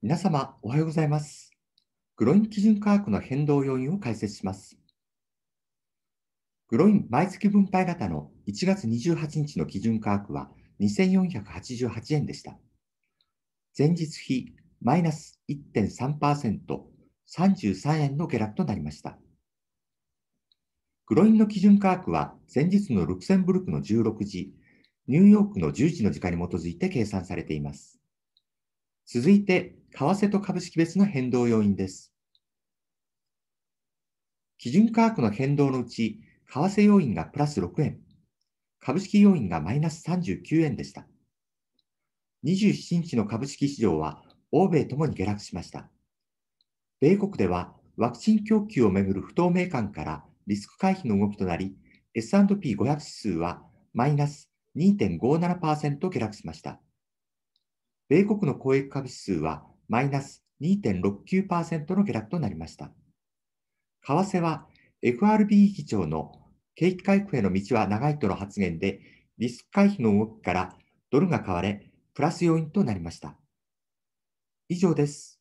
皆様、おはようございます。グロイン基準価格の変動要因を解説します。グロイン毎月分配型の1月28日の基準価格は2488円でした。前日比マイナス1.3%、33円の下落となりました。グロインの基準価格は前日のルクセンブルクの16時、ニューヨークの10時の時間に基づいて計算されています。続いて、為替と株式別の変動要因です。基準価格の変動のうち、為替要因がプラス6円、株式要因がマイナス39円でした。27日の株式市場は欧米ともに下落しました。米国ではワクチン供給をめぐる不透明感からリスク回避の動きとなり、S&P500 指数はマイナス2.57%下落しました。米国の公益株指数はマイナス2.69%の下落となりました。為替は FRB 議長の景気回復への道は長いとの発言でリスク回避の動きからドルが買われプラス要因となりました。以上です。